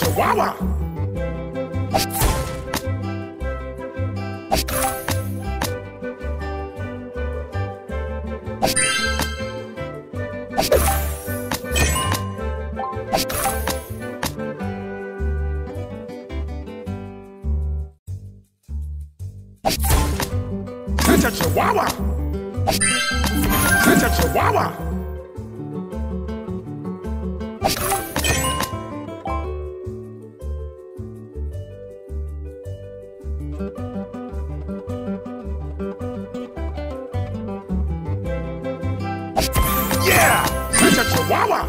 Chihuahua! you It's a Chihuahua! It's a Chihuahua! Yeah! It's a Chihuahua!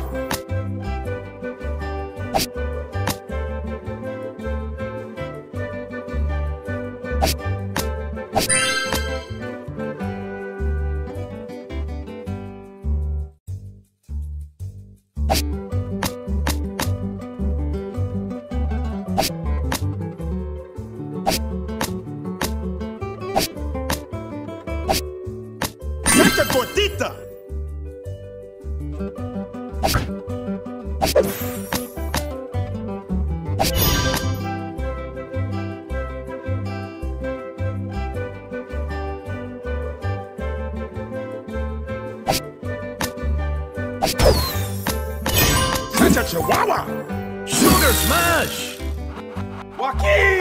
Saca gotita! you A chihuahua! Sugar smash! Joaquin!